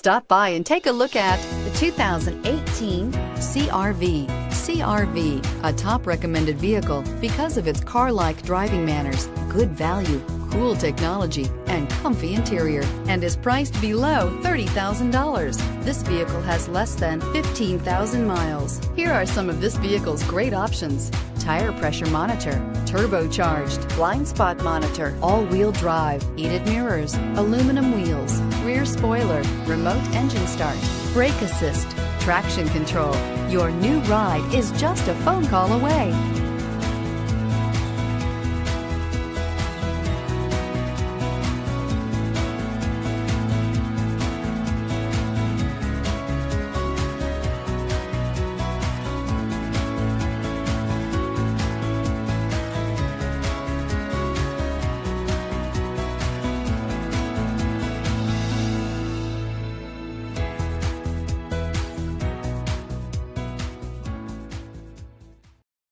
Stop by and take a look at the 2018 CRV. CRV, a top recommended vehicle because of its car-like driving manners, good value, cool technology, and comfy interior, and is priced below $30,000. This vehicle has less than 15,000 miles. Here are some of this vehicle's great options. Tire pressure monitor, turbocharged, blind spot monitor, all-wheel drive, heated mirrors, aluminum wheels, rear remote engine start, brake assist, traction control. Your new ride is just a phone call away.